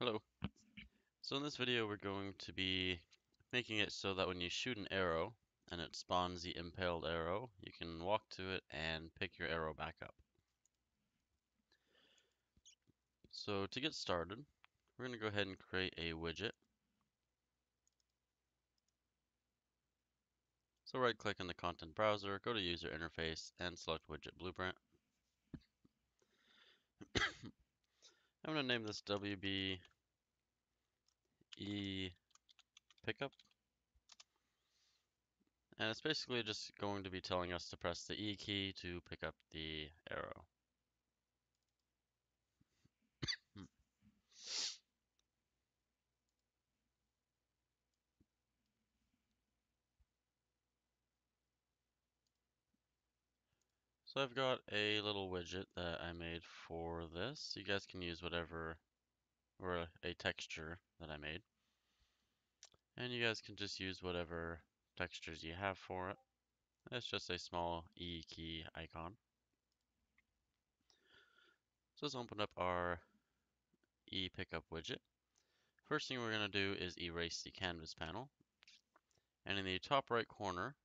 Hello. So in this video we're going to be making it so that when you shoot an arrow and it spawns the impaled arrow, you can walk to it and pick your arrow back up. So to get started, we're going to go ahead and create a widget. So right click in the content browser, go to user interface and select widget blueprint. I'm going to name this WB E pickup. And it's basically just going to be telling us to press the E key to pick up the arrow. So I've got a little widget that I made for this. You guys can use whatever, or a texture that I made. And you guys can just use whatever textures you have for it. It's just a small E key icon. So let's open up our E pickup widget. First thing we're going to do is erase the canvas panel. And in the top right corner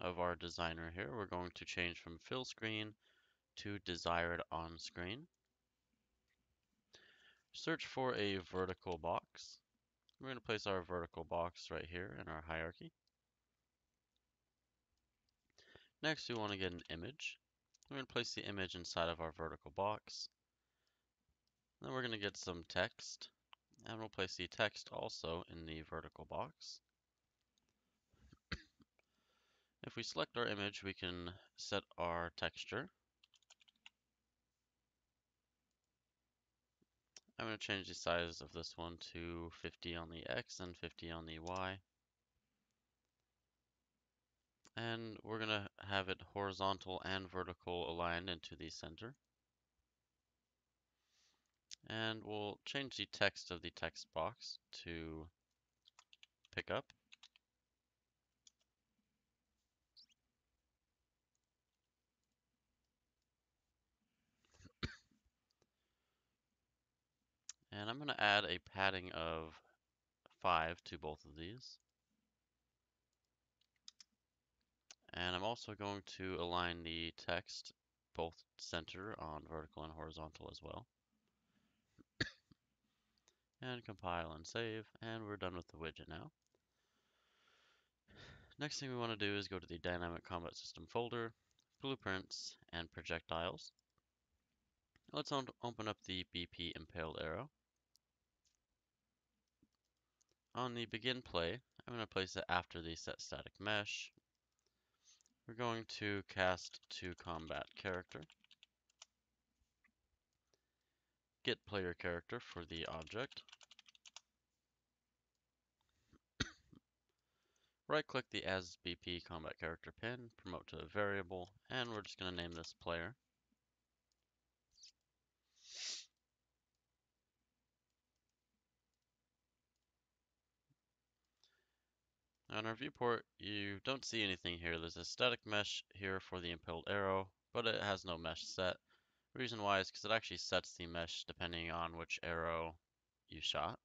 of our designer here, we're going to change from fill screen to desired on screen. Search for a vertical box. We're going to place our vertical box right here in our hierarchy. Next, we want to get an image. We're going to place the image inside of our vertical box. Then we're going to get some text, and we'll place the text also in the vertical box. If we select our image, we can set our texture. I'm going to change the size of this one to 50 on the X and 50 on the Y. And we're going to have it horizontal and vertical aligned into the center. And we'll change the text of the text box to pick up. I'm going to add a padding of 5 to both of these. And I'm also going to align the text both center on vertical and horizontal as well. and compile and save, and we're done with the widget now. Next thing we want to do is go to the Dynamic Combat System folder, Blueprints, and Projectiles. Let's open up the BP Impaled Arrow. On the begin play, I'm going to place it after the set static mesh. We're going to cast to combat character. Get player character for the object. right click the as BP combat character pin, promote to a variable, and we're just going to name this player. On our viewport, you don't see anything here. There's a static mesh here for the impaled arrow, but it has no mesh set. Reason why is because it actually sets the mesh depending on which arrow you shot.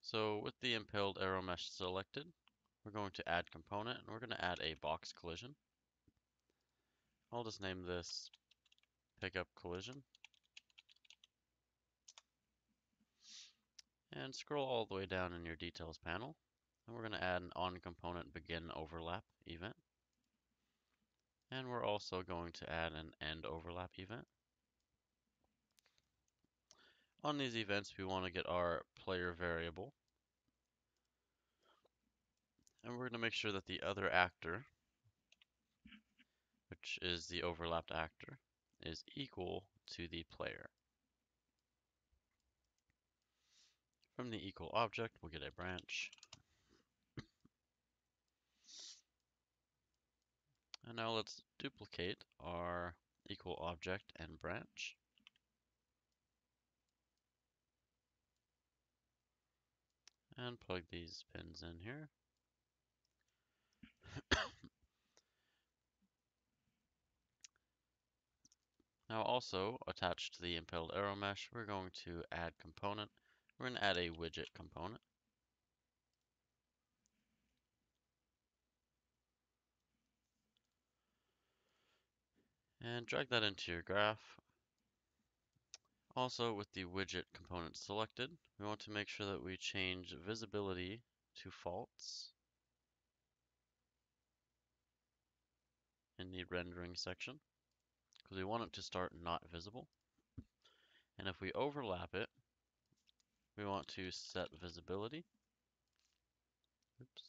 So with the impaled arrow mesh selected, we're going to add component and we're going to add a box collision. I'll just name this pickup collision. And scroll all the way down in your details panel. And we're going to add an on component begin overlap event. And we're also going to add an end overlap event. On these events, we want to get our player variable. And we're going to make sure that the other actor, which is the overlapped actor, is equal to the player. From the equal object, we'll get a branch. And now let's duplicate our equal object and branch. And plug these pins in here. Now also attached to the impaled arrow mesh, we're going to add component. We're going to add a widget component. And drag that into your graph. Also with the widget component selected, we want to make sure that we change visibility to false in the rendering section because we want it to start not visible. And if we overlap it, we want to set visibility. Oops.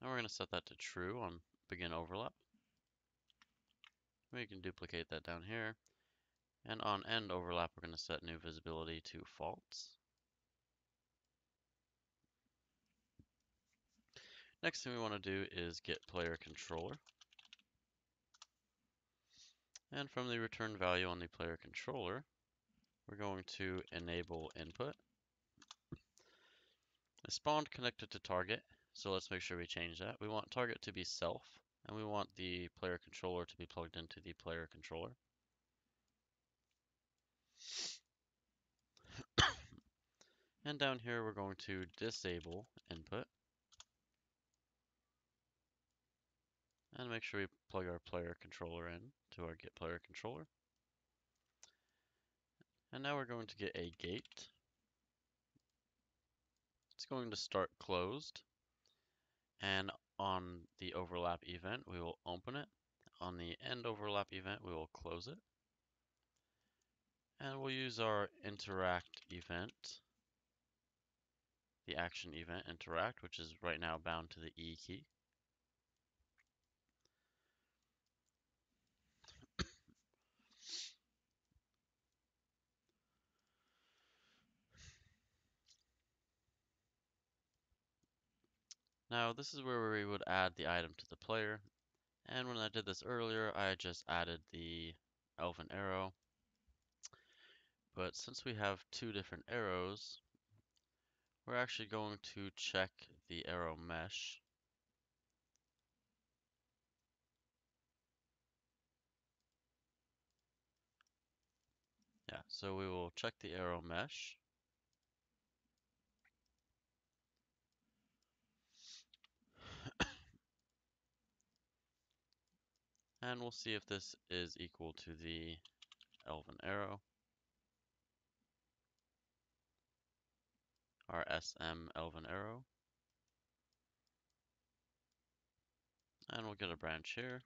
And we're going to set that to true on begin overlap. We can duplicate that down here. And on end overlap, we're going to set new visibility to false. Next thing we want to do is get player controller. And from the return value on the player controller, we're going to enable input. Spawned connected to target, so let's make sure we change that. We want target to be self, and we want the player controller to be plugged into the player controller. and down here, we're going to disable input. And make sure we plug our player controller in to our get player controller. And now we're going to get a gate. It's going to start closed. And on the overlap event, we will open it. On the end overlap event, we will close it. And we'll use our interact event, the action event interact, which is right now bound to the E key. Now this is where we would add the item to the player. And when I did this earlier, I just added the elven arrow. But since we have two different arrows, we're actually going to check the arrow mesh. Yeah, so we will check the arrow mesh. And we'll see if this is equal to the elven arrow. Our SM elven arrow. And we'll get a branch here.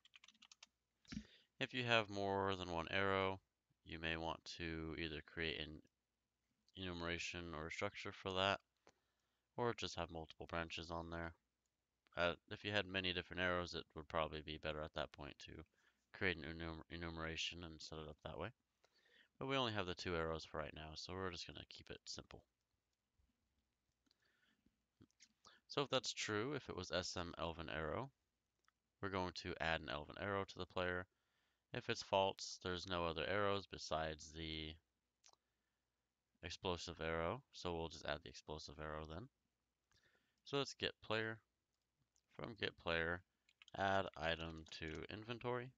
If you have more than one arrow, you may want to either create an enumeration or a structure for that, or just have multiple branches on there. Uh, if you had many different arrows, it would probably be better at that point to create an enum enumeration and set it up that way. But we only have the two arrows for right now, so we're just going to keep it simple. So if that's true, if it was SM Elven Arrow, we're going to add an Elven Arrow to the player. If it's false, there's no other arrows besides the explosive arrow, so we'll just add the explosive arrow then. So let's get player from get player, add item to inventory.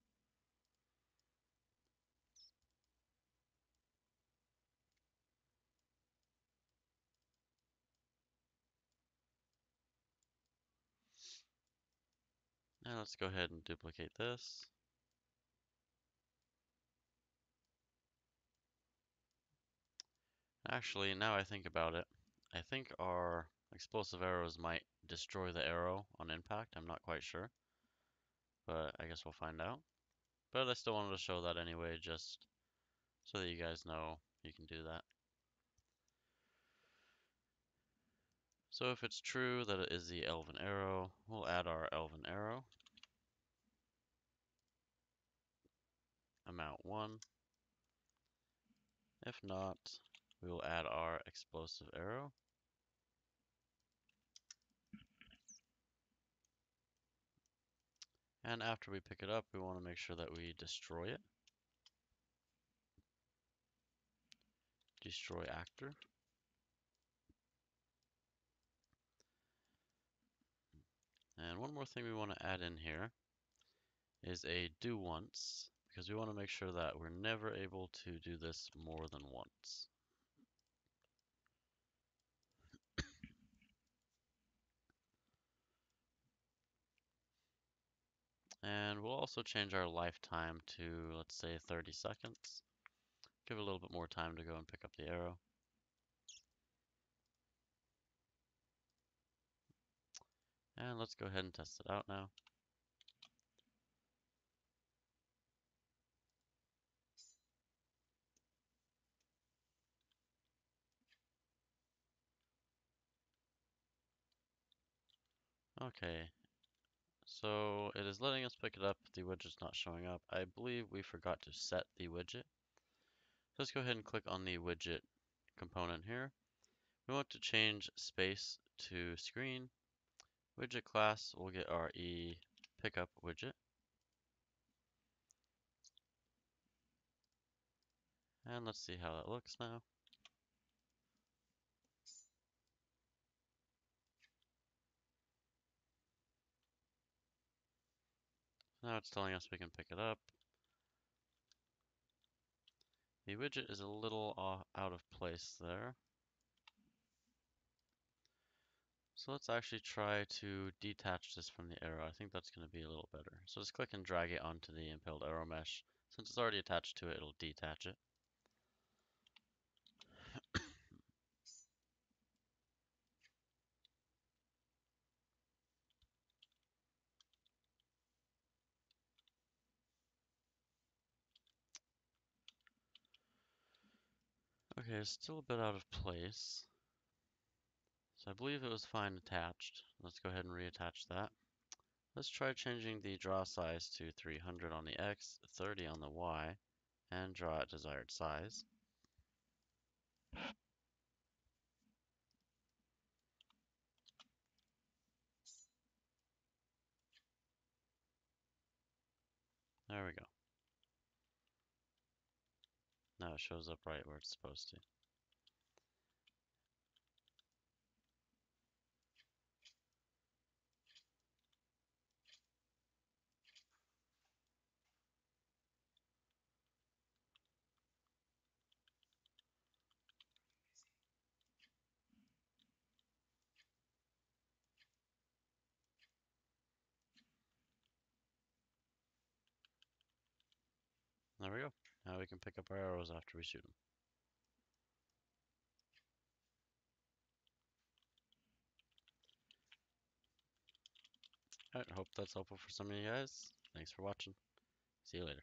And let's go ahead and duplicate this. Actually, now I think about it, I think our explosive arrows might destroy the arrow on impact. I'm not quite sure, but I guess we'll find out. But I still wanted to show that anyway, just so that you guys know you can do that. So if it's true that it is the elven arrow, we'll add our elven arrow. Amount 1. If not, we will add our explosive arrow. And after we pick it up, we want to make sure that we destroy it. Destroy actor. And one more thing we want to add in here is a do once because we want to make sure that we're never able to do this more than once. And we'll also change our lifetime to, let's say, 30 seconds. Give it a little bit more time to go and pick up the arrow. And let's go ahead and test it out now. Okay, so it is letting us pick it up. The widget's not showing up. I believe we forgot to set the widget. So Let's go ahead and click on the widget component here. We want to change space to screen. Widget class, we'll get our e pickup widget. And let's see how that looks now. Now it's telling us we can pick it up. The widget is a little out of place there. So let's actually try to detach this from the arrow. I think that's going to be a little better. So just click and drag it onto the impaled arrow mesh. Since it's already attached to it, it'll detach it. Okay, still a bit out of place. So I believe it was fine attached. Let's go ahead and reattach that. Let's try changing the draw size to 300 on the X, 30 on the Y, and draw at desired size. There we go. Now it shows up right where it's supposed to. There we go. Now we can pick up our arrows after we shoot them. Alright, hope that's helpful for some of you guys. Thanks for watching. See you later.